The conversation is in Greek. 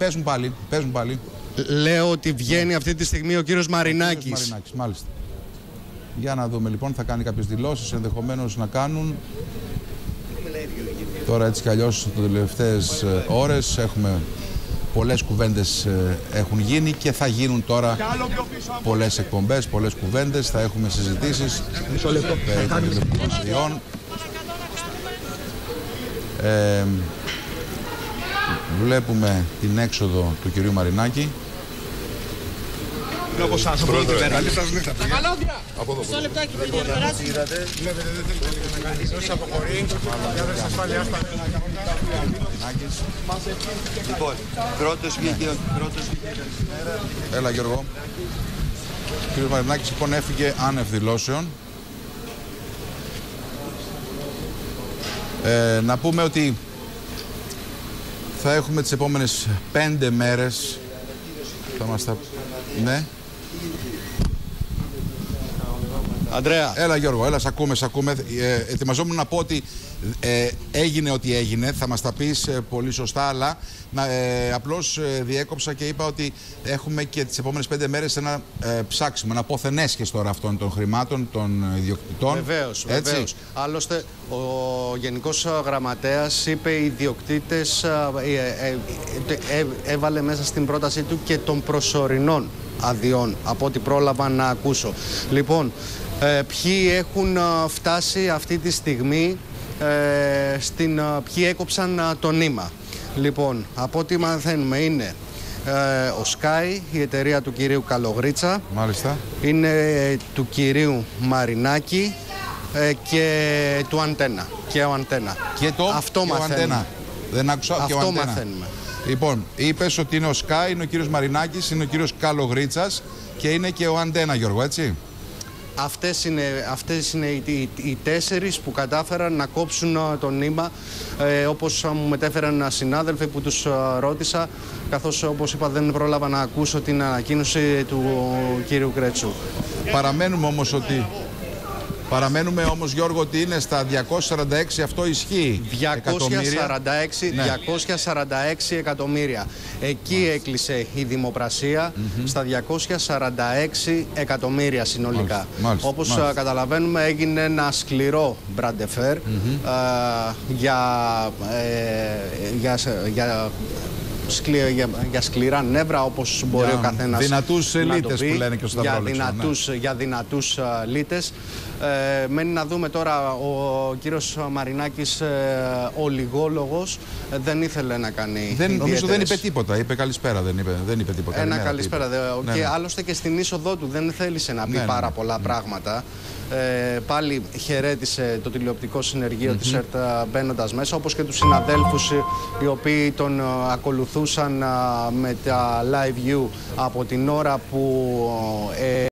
παίζουν πάλι. Παίζουν πάλι. Λέω ότι βγαίνει αυτή τη στιγμή ο κύριος Μαρινάκης. Μαρινάκης, μάλιστα. Για να δούμε λοιπόν, θα κάνει κάποιες δηλώσεις, ενδεχομένως να κάνουν. Τώρα έτσι κι αλλιώς τις τελευταίες ε, ώρες έχουμε πολλές κουβέντες ε, έχουν γίνει και θα γίνουν τώρα πολλές εκπομπές, πολλές κουβέντες, θα έχουμε συζητήσεις περί των τηλεπικοινωνιών. Ε, βλέπουμε την έξοδο του κυρίου Μαρινάκη. από εσάς, από την Καλή σας νύχτα, παιδιά. Από εδώ. Μισό λεπτάκι, κύριε, να περάσει. Βλέπετε, δεν θέλετε να κάνει. Όσοι αποχωρεί, για δεν ασφάλειά στα Μαρινάκης. Λοιπόν, πρώτος βίντεο, πρώτος βίντεο. Έλα Γιώργο. Ο κύριος Μαρινάκης λοιπόν έφυγε άνευ δηλώσεων. Ε, να πούμε ότι θα έχουμε τις επόμενες πέντε μέρες θα μας τα... Ναι. Αντρέα, Έλα Γιώργο, έλα, σ' ακούμε, σ' ακούμε. Ε, ετοιμαζόμουν να πω ότι ε, έγινε ό,τι έγινε, θα μας τα πεις ε, πολύ σωστά, αλλά να, ε, απλώς ε, διέκοψα και είπα ότι έχουμε και τις επόμενες πέντε μέρες ένα ε, ψάξιμο, ένα πόθενέσχες τώρα αυτών των χρημάτων, των ιδιοκτητών. Βεβαίως, Έτσι. βεβαίως. Άλλωστε, ο Γενικός Γραμματέας είπε οι ιδιοκτήτες, α, ε, ε, ε, ε, έβαλε μέσα στην πρότασή του και των προσωρινών αδειών, από ό,τι πρόλαβα να ακούσω. Λοιπόν, ε, ποιοι έχουν α, φτάσει αυτή τη στιγμή, ε, στην, α, ποιοι έκοψαν α, το νήμα. Λοιπόν, από ό,τι μαθαίνουμε είναι ε, ο Sky, η εταιρεία του κυρίου Καλογρίτσα, Μάλιστα. είναι του κυρίου Μαρινάκη ε, και του Αντένα. Και ο Αντένα. Και το Αυτό και ο μαθαίνουμε. Αντένα. Δεν άκουσα και ο Αυτό Αντένα. μαθαίνουμε. Λοιπόν, είπες ότι είναι ο Σκάι, είναι ο κύριος Μαρινάκης, είναι ο κύριος Καλογρίτσας και είναι και ο Αντένα, Γιώργο, έτσι; Αυτές είναι, αυτές είναι οι, οι, οι τέσσερις που κατάφεραν να κόψουν α, το νήμα ε, όπως α, μου μετέφεραν α, συνάδελφοι που τους α, ρώτησα καθώς όπως είπα δεν πρόλαβα να ακούσω την ανακοίνωση του κύριου Κρέτσου. Παραμένουμε όμως ότι... Παραμένουμε όμως Γιώργο ότι είναι στα 246, αυτό ισχύει. 246, εκατομμύρια. Ναι. 246 εκατομμύρια. Εκεί έκλεισε η δημοπρασία στα 246 εκατομμύρια συνολικά. Μάλιστα, μάλιστα, Όπως μάλιστα. α, καταλαβαίνουμε έγινε ένα σκληρό μπραντεφέρ για, ε, για, για, σκλη- για, για σκληρά νεύρα όπως μπορεί Για ο καθένας δυνατούς να το λύτες πει. που λένε και ο για Σταυρόλεξος, ναι. δυνατούς για δυνατούς α, λύτες. Ε, μένει να δούμε τώρα ο κύριος Μαρινάκης, ε, ο λιγόλογος, ε, δεν ήθελε να κάνει Δεν, νομίζω δεν είπε ιδιαίτερες- τίποτα. Είπε καλησπέρα, δεν είπε, δεν είπε τίποτα. Ένα Καλημέρα, καλησπέρα. είπε. δε- Ναι, και ναι. άλλωστε και στην είσοδό του δεν θέλησε να πει Ναι, ναι, πάρα ναι. πολλά πράγματα. Ε, πάλι χαιρέτησε το τηλεοπτικό συνεργείο της ΕΡΤ μπαίνοντας μέσα, όπως και τους συναδέλφους ε, οι οποίοι τον ε, ακολουθούσαν ε, με τα live view από την ώρα που ε,